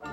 Bye.